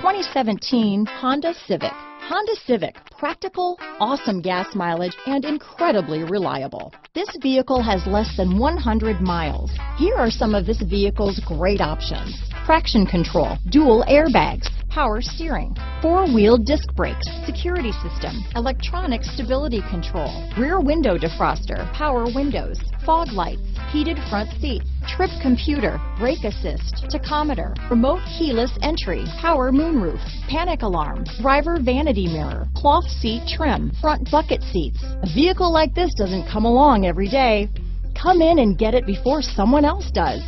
2017 Honda Civic. Honda Civic, practical, awesome gas mileage, and incredibly reliable. This vehicle has less than 100 miles. Here are some of this vehicle's great options. Traction control, dual airbags, power steering, four-wheel disc brakes, security system, electronic stability control, rear window defroster, power windows, fog lights, heated front seats, trip computer, brake assist, tachometer, remote keyless entry, power moonroof, panic alarm, driver vanity mirror, cloth seat trim, front bucket seats. A vehicle like this doesn't come along every day. Come in and get it before someone else does.